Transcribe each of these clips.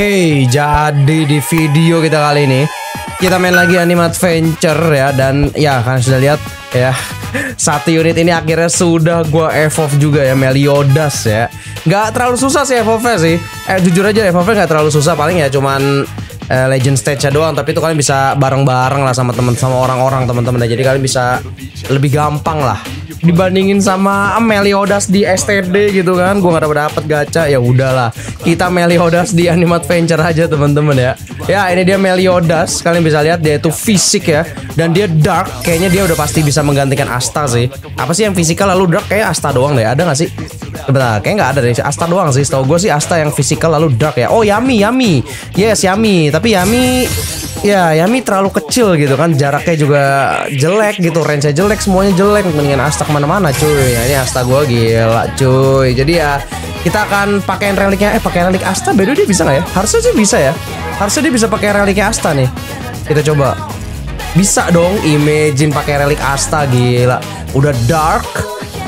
Oke, jadi di video kita kali ini kita main lagi anime adventure ya dan ya kan sudah lihat ya satu unit ini akhirnya sudah gua evolve juga ya Meliodas ya. Nggak terlalu susah sih evolve sih. Eh jujur aja evolve nggak terlalu susah paling ya cuman eh, legend stage doang tapi itu kalian bisa bareng-bareng lah sama teman sama orang-orang teman-teman jadi kalian bisa lebih gampang lah dibandingin sama Meliodas di STD gitu kan gua nggak dapat dapet gacha. Ya udahlah kita Meliodas di Anime Adventure aja teman-teman ya. Ya ini dia Meliodas. Kalian bisa lihat dia itu fisik ya. Dan dia dark. Kayaknya dia udah pasti bisa menggantikan Asta sih. Apa sih yang fisikal lalu dark? Kayak Asta doang deh ada nggak sih Bentar, kayak nggak ada deh. Asta doang sih. Setahu gue sih Asta yang fisikal lalu dark ya. Oh Yami, Yami. Yes Yami. Tapi Yami Ya Yami terlalu kecil gitu kan. Jaraknya juga jelek gitu. Range-nya jelek Semuanya jelek. Mendingan Asta ke mana-mana cuy. Ya, Ini Asta gue gila cuy. Jadi ya Kita akan pakai reliknya. Eh pakai relik Asta? Bedo dia bisa nggak ya? Harusnya sih bisa ya. Harusnya dia bisa pakai reliknya Asta nih. Kita coba. Bisa dong imagine pakai relik Asta gila. Udah dark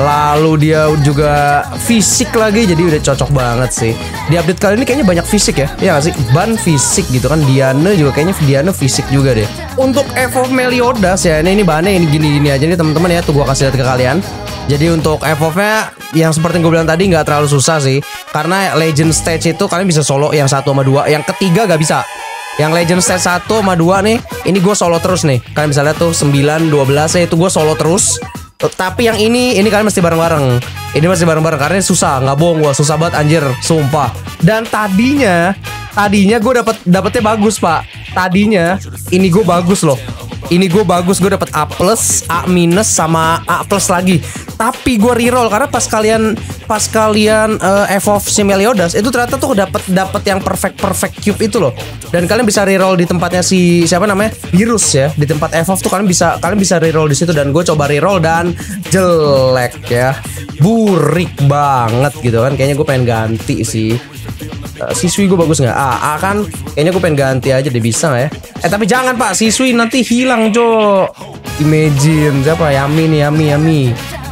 Lalu dia juga fisik lagi jadi udah cocok banget sih. Di update kali ini kayaknya banyak fisik ya. Ya gak sih? Ban fisik gitu kan. Diana juga kayaknya Diana fisik juga deh. Untuk Evo Meliodas ya. Ini ini bahannya ini gini-gini aja nih teman-teman ya. Tuh gua kasih lihat ke kalian. Jadi untuk Evolve-nya yang seperti gue bilang tadi nggak terlalu susah sih. Karena Legend Stage itu kalian bisa solo yang satu sama dua, yang ketiga gak bisa. Yang Legend Stage 1 sama 2 nih Ini gue solo terus nih Kalian bisa lihat tuh 9, 12 ya Itu gue solo terus tapi yang ini ini kalian mesti bareng-bareng. Ini mesti bareng-bareng karena ini susah, nggak bohong gua susah banget anjir, sumpah. Dan tadinya tadinya gue dapat dapetnya bagus pak. Tadinya ini gue bagus loh. Ini gue bagus, gue dapet A plus, A minus sama A plus lagi. Tapi gue reroll karena pas kalian pas kalian uh, evolve si Meliodas itu ternyata tuh dapat dapat yang perfect perfect cube itu loh. Dan kalian bisa reroll di tempatnya si siapa namanya? Virus ya. Di tempat evolve tuh kalian bisa kalian bisa reroll di situ dan gue coba reroll dan jelek ya. Burik banget gitu kan. Kayaknya gue pengen ganti sih siswi gue bagus nggak? Ah, ah kan kayaknya gue pengen ganti aja deh bisa ya? Eh tapi jangan pak, siswi nanti hilang cok. Imagine siapa? Yami nih, Yami, Yami.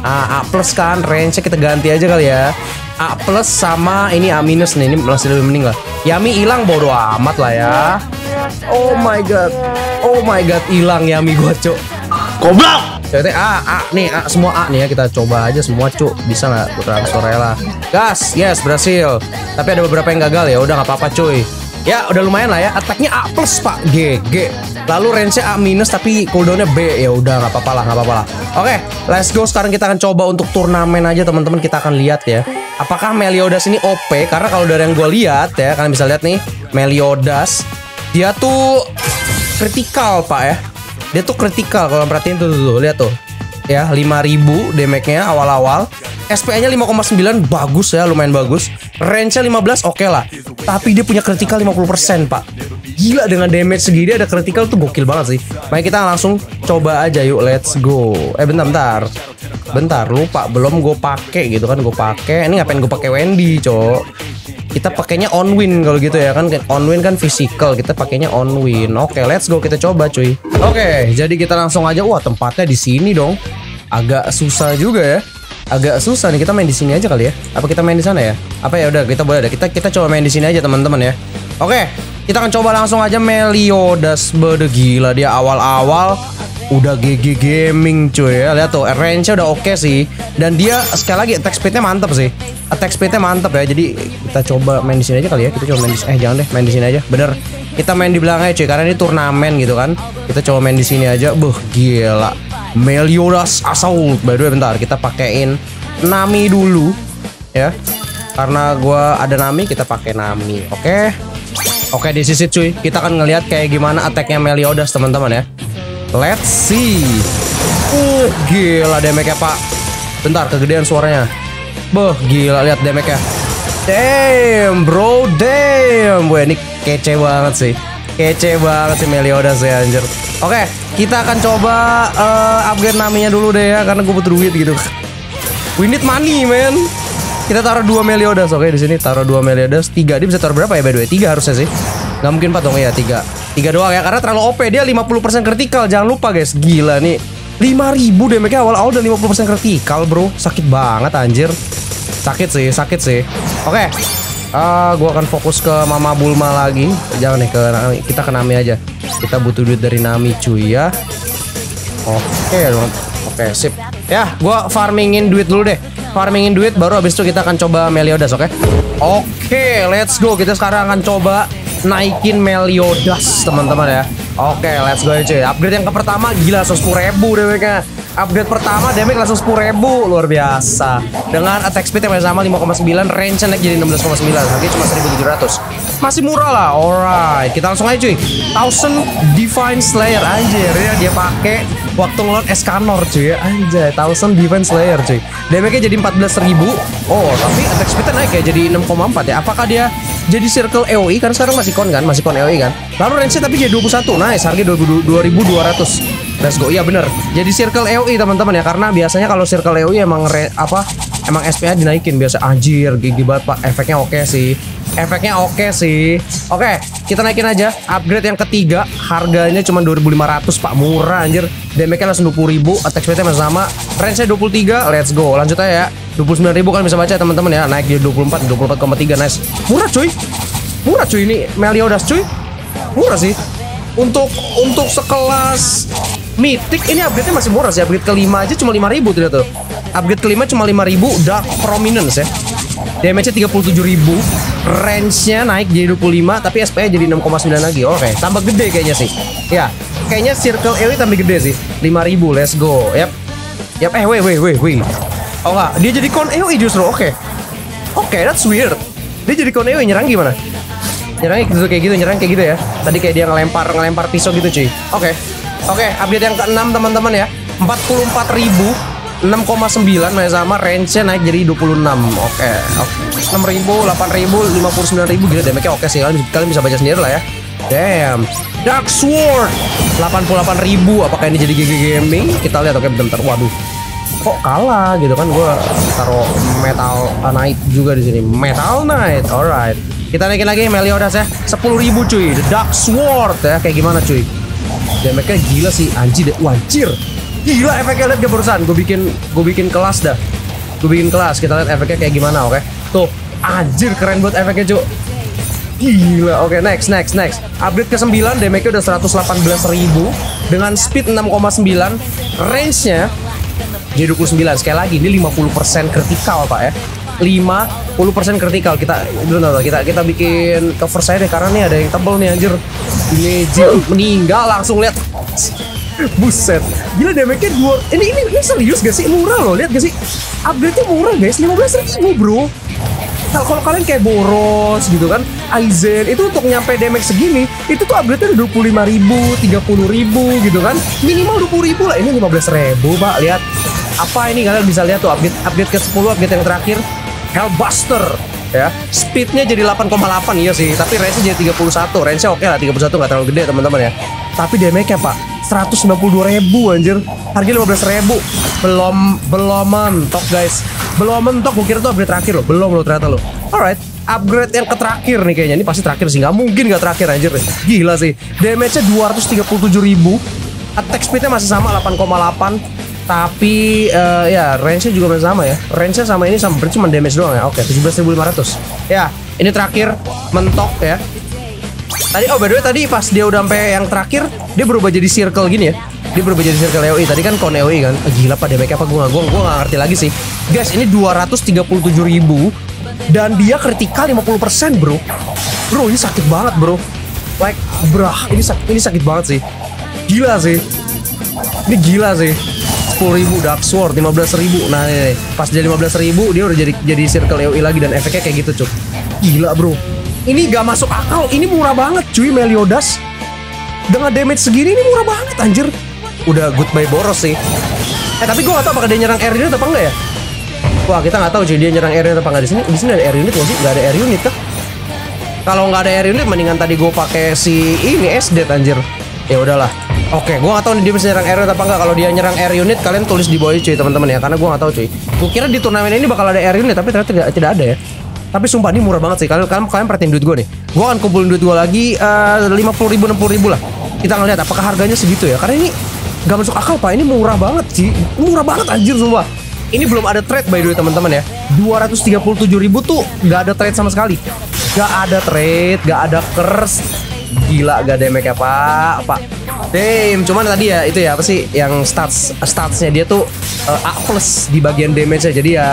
A, A plus kan, range kita ganti aja kali ya. A plus sama ini A minus nih, ini masih lebih mending lah. Yami hilang bodo amat lah ya. Oh my god, oh my god hilang Yami gue cok. Goblok! Jadi A, A nih A, semua A nih ya. Kita coba aja semua cuk. Bisa nggak putra Sorella gas yes berhasil. Tapi ada beberapa yang gagal ya. Udah nggak apa-apa cuy. Ya udah lumayan lah ya. Attacknya A plus pak. GG lalu range A minus tapi cooldownnya B ya udah nggak apa-apa lah nggak apa-apa lah oke let's go sekarang kita akan coba untuk turnamen aja teman-teman kita akan lihat ya apakah Meliodas ini OP karena kalau dari yang gue lihat ya kalian bisa lihat nih Meliodas dia tuh kritikal pak ya dia tuh kritikal kalau perhatiin tuh, tuh, tuh lihat tuh. Ya, 5000 damage-nya awal-awal. SPA-nya 5,9 bagus ya, lumayan bagus. Range-nya 15 oke okay lah. Tapi dia punya kritikal 50%, Pak. Gila dengan damage segini ada kritikal tuh gokil banget sih. Makanya kita langsung coba aja yuk, let's go. Eh bentar bentar. Bentar, lupa. Belum gue pakai gitu kan gue pakai. Ini ngapain gue pakai Wendy, Cok? kita pakainya on win kalau gitu ya kan. On win kan physical kita pakainya on win. Oke okay, let's go kita coba cuy. Oke okay, jadi kita langsung aja. Wah tempatnya di sini dong. Agak susah juga ya. Agak susah nih kita main di sini aja kali ya. Apa kita main di sana ya? Apa ya udah kita boleh deh kita kita coba main di sini aja teman-teman ya. Oke. okay, kita akan coba langsung aja. Meliodas bede gila dia awal-awal. Udah GG gaming cuy ya. Lihat tuh range-nya udah oke okay sih. Dan dia sekali lagi attack speed-nya mantap sih. Attack speed-nya mantap ya. Jadi kita coba main di sini aja kali ya. Kita coba main di eh jangan deh main di sini aja. Bener. Kita main di belakangnya cuy karena ini turnamen gitu kan. Kita coba main di sini aja. Buh gila. Meliodas Assault. By the way bentar. Kita pakein Nami dulu ya. Karena gua ada Nami kita pakai Nami. Oke. okay? Oke di sisi cuy kita akan ngelihat kayak gimana attacknya Meliodas teman-teman ya Let's see. Uh, gila damage-nya, Pak. Bentar, kegedean suaranya. Beh, gila lihat damage-nya. Damn, bro, damn. Wah, ini kece banget sih. Kece banget sih Meliodas ya anjir. Oke, kita akan coba uh, upgrade namanya dulu deh ya karena gue butuh duit gitu. We need money, man. Kita taruh dua Meliodas, oke di sini taruh dua Meliodas, tiga dia bisa taruh berapa ya by the way? Tiga harusnya sih. Gak mungkin empat dong ya tiga. Tiga doang ya karena terlalu OP dia 50% kritikal. Jangan lupa guys, gila nih. 5000 damage awal-awal dan 50% kritikal, Bro. Sakit banget anjir. Sakit sih, sakit sih. Oke. Ah, gua akan fokus ke Mama Bulma lagi. Jangan nih ke Nami. kita ke Nami aja. Kita butuh duit dari Nami cuy ya. Oke, dong. oke sip. Ya, gua farmingin duit dulu deh. Farmingin duit baru habis itu kita akan coba Meliodas, oke? Oke, let's go. Kita sekarang akan coba naikin Meliodas, teman-teman ya. Oke, let's go cuy. Upgrade yang ke pertama gila 110 ribu deh mereka update pertama damage langsung 10 ribu luar biasa. Dengan attack speed yang sama 5,9 range naik jadi 16,9 harganya cuma 1700 masih murah lah alright. Kita langsung aja cuy. Thousand Divine Slayer anjir ya dia pakai waktu ngelot Escanor cuy anjay Thousand Divine Slayer cuy. Damage-nya jadi 14.000 oh tapi attack speed naik ya jadi 6,4 ya. Apakah dia jadi circle EOI kan sekarang masih kon kan masih kon EOI kan. Lalu range tapi jadi 21 nice harga 2200 Let's go. Iya bener. Jadi circle EOI teman-teman ya karena biasanya kalau circle EOI emang re, apa emang SPA dinaikin biasa anjir gigi banget Pak. Efeknya oke okay sih. Efeknya oke okay sih. Oke, okay, kita naikin aja. Upgrade yang ketiga harganya cuma 2500 Pak. Murah anjir. Damage-nya langsung 20.000, attack speed-nya masih sama. Range-nya 23. Let's go. Lanjut aja ya. 29.000 kan bisa baca teman-teman ya. Naik jadi 24, 24,3 nice. Murah cuy. Murah cuy ini Meliodas cuy. Murah sih. Untuk untuk sekelas Mythic ini upgrade-nya masih murah sih. Upgrade kelima aja cuma 5000 tuh tuh. Upgrade kelima cuma 5000 Dark Prominence ya. Damage-nya 37.000, range-nya naik jadi 25 tapi SP jadi 6,9 lagi. Oke, okay. tambah gede kayaknya sih. Ya, kayaknya Circle EW tambah gede sih. 5000, let's go. Yap. Yap, eh wait wait wait wait. Oh enggak, dia jadi kon EW justru. Oke. Okay. Oke, okay, that's weird. Dia jadi kon EW nyerang gimana? Nyerangnya gitu kayak gitu, nyerang kayak gitu ya. Tadi kayak dia ngelempar ngelempar pisau gitu, cuy. Oke. Okay. Oke, update yang ke-6 teman-teman ya. 44 ribu 6,9 masih sama range-nya naik jadi 26 oke okay. okay. 6 ribu 8 ribu 59 ribu gila damage-nya oke okay sih. Kalian, kalian bisa baca sendiri lah ya. Damn. Dark Sword 88 ribu. Apakah ini jadi GG Gaming? Kita lihat oke okay, bentar. Waduh. Kok kalah gitu kan? Gue taruh Metal Knight juga di sini. Metal Knight alright. Kita naikin lagi Meliodas ya. 10 ribu cuy. The Dark Sword ya kayak gimana cuy damage-nya gila sih anjir deh. Wajir gila efeknya lihat gak barusan. Gue bikin gue bikin kelas dah. Gue bikin kelas kita lihat efeknya kayak gimana oke? Okay? tuh anjir keren buat efeknya cuk. Gila, oke okay, next, next, next. Upgrade ke 9, damage-nya udah 118.000 Dengan speed 6,9 Range-nya Jadi 29, sekali lagi ini 50% kritikal pak ya 50% vertikal kita dulu kita kita bikin cover saya deh karena nih ada yang tebel nih anjir. Ini Jin meninggal langsung lihat. Buset. Gila damage-nya dua ini, ini ini serius gak sih? Murah loh lihat gak sih? Upgrade-nya murah guys 15 ribu bro. Nah, kalau kalian kayak boros gitu kan, Aizen itu untuk nyampe damage segini, itu tuh upgrade-nya udah 25 ribu, 30 ribu gitu kan. Minimal 20 ribu lah, ini 15 ribu pak, lihat. Apa ini? Kalian bisa lihat tuh update update ke 10 update yang terakhir Hellbuster ya. Speednya jadi 8,8 iya sih. Tapi range jadi 31 range oke okay lah 31 nggak terlalu gede teman-teman ya. Tapi damage nya pak 192 ribu anjir. Harganya 15 ribu. Belum belum mentok guys. Belum mentok gue kira tuh upgrade terakhir loh. Belum loh ternyata loh. Alright upgrade yang ke terakhir nih kayaknya. Ini pasti terakhir sih. Nggak mungkin nggak terakhir anjir. Gila sih. Damage nya 237 ribu. Attack speednya masih sama 8,8 tapi uh, ya range-nya juga masih sama ya. Range-nya sama ini sama cuma damage doang ya. Oke, okay, 17.500. Ya, ini terakhir mentok ya. Tadi oh by the way tadi pas dia udah sampai yang terakhir, dia berubah jadi circle gini ya. Dia berubah jadi circle EOI. Tadi kan kon EOI kan. Oh, gila pak damage apa gua gua gua gak ngerti lagi sih. Guys, ini 237.000 dan dia kritikal 50%, Bro. Bro, ini sakit banget, Bro. Like, brah, ini sakit ini sakit banget sih. Gila sih. Ini gila sih ribu Dark Sword ribu Nah ini, pas dia ribu dia udah jadi jadi circle EOI lagi dan efeknya kayak gitu cuk Gila bro Ini gak masuk akal Ini murah banget cuy Meliodas Dengan damage segini ini murah banget anjir Udah goodbye boros sih Eh tapi gue gak tau apakah dia nyerang air unit apa enggak ya Wah kita gak tahu cuy dia nyerang air unit apa enggak di sini. Di sini ada air unit gak sih? Gak ada air unit kah? Kalau nggak ada air unit mendingan tadi gue pakai si ini SD anjir. Ya udahlah. Oke, okay, gua gak tahu nih dia bisa nyerang air unit apa enggak. Kalau dia nyerang air unit, kalian tulis di bawah cuy, teman-teman ya. Karena gua gak tahu cuy. Gua kira di turnamen ini bakal ada air unit, tapi ternyata tidak, tidak ada ya. Tapi sumpah ini murah banget sih. Kalian kalian, kalian perhatiin duit gua nih. Gua akan kumpulin duit gua lagi eh, lima puluh ribu, enam puluh ribu lah. Kita ngeliat apakah harganya segitu ya. Karena ini gak masuk akal pak. Ini murah banget sih. Murah banget anjir sumpah. ini belum ada trade by the way teman-teman ya 237 ribu tuh nggak ada trade sama sekali nggak ada trade nggak ada curse gila gak damage ya pak pak Damn, cuman tadi ya itu ya apa sih yang stats statsnya dia tuh uh, A plus di bagian damage nya jadi ya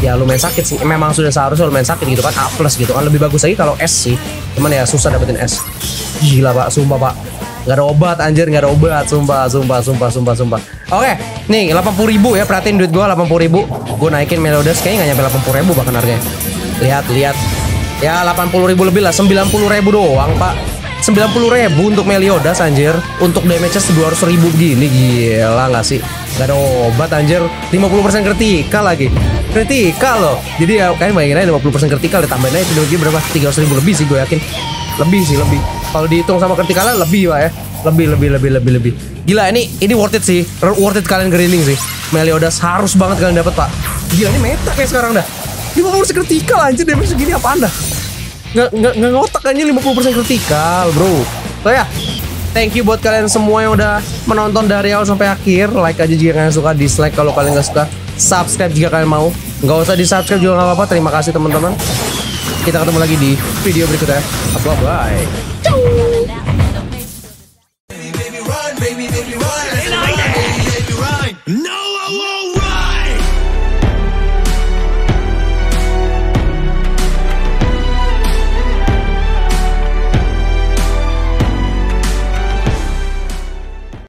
ya lumayan sakit sih. Memang sudah seharusnya lumayan sakit gitu kan A plus gitu kan. Lebih bagus lagi kalau S sih. Cuman ya susah dapetin S. Gila pak. Sumpah pak. Nggak ada obat anjir. Nggak ada obat. Sumpah sumpah sumpah sumpah sumpah. Oke nih 80 ribu ya. Perhatiin duit gua 80 ribu. Gue naikin Melodas kayaknya nggak nyampe 80 ribu bahkan harganya. Lihat lihat. Ya 80 ribu lebih lah. 90 ribu doang pak 90 ribu untuk Meliodas anjir. Untuk damage-nya 200 ribu. Begini Gila gak sih? Gak ada obat anjir. 50% kritikal lagi. Kritikal loh. Jadi ya kalian bayangin aja 50% kritikal Ditambahin aja lagi berapa? 300 ribu lebih sih gue yakin. Lebih sih lebih. Kalau dihitung sama kritikalnya lebih pak ya. Lebih lebih lebih lebih lebih. Gila ini ini worth it sih. Worth it kalian grinding sih. Meliodas harus banget kalian dapat pak. Gila ini meta kayak sekarang dah. 50% kritikal anjir damage segini apa anda nggak nggak ngotak aja 50% kritikal bro. So ya thank you buat kalian semua yang udah menonton dari awal sampai akhir. Like aja jika kalian suka dislike kalau kalian nggak suka. Subscribe jika kalian mau. Nggak usah di subscribe juga nggak apa-apa. Terima kasih teman-teman. Kita ketemu lagi di video berikutnya. Bye bye